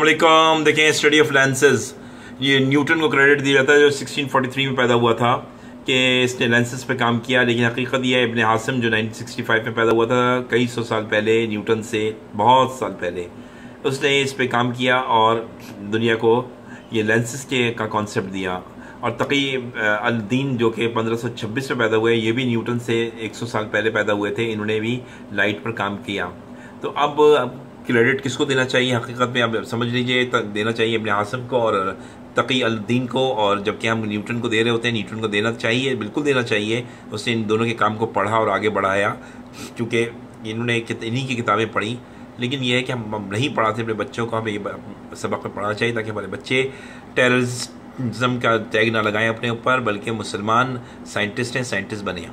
वालेकुम देखें study of lenses ये न्यूटन को क्रेडिट दिया जाता है जो 1643 में पैदा हुआ था, कि इसने लेंसेज पे काम किया, लेकिन हकीकत यह इबन हासिम जो 1965 में पैदा हुआ था, कई सौ साल पहले न्यूटन से बहुत साल पहले, उसने इस पे काम किया और दुनिया को ये लेंसेज के का कॉन्सेप्ट दिया। और तकी अलदीन जो कि 1526 में पैदा हुए, ये भी न्यूटन से 100 साल पहले पैदा हुए थे, इन्होंने भी लाइट पर काम किया। तो अब क्रेडिट किसको देना चाहिए? हकीकत में आप समझ लीजिए देना चाहिए अपने आसम को और तकी अलदीन को और जबकि हम न्यूटन को दे रहे होते हैं, न्यूटन को देना चाहिए, बिल्कुल देना चाहिए। उसने इन दोनों के काम को पढ़ा और आगे बढ़ाया, क्योंकि इन्होंने इन्हीं की किताबें पढ़ी। लेकिन यह है कि हम नहीं पढ़ाते अपने बच्चों को, हमें ये सबक में पढ़ाना चाहिए ताकि हमारे बच्चे टेररिज्म का टैग ना लगाएँ अपने ऊपर, बल्कि मुसलमान साइंटिस्ट हैं, साइंटिस्ट बने।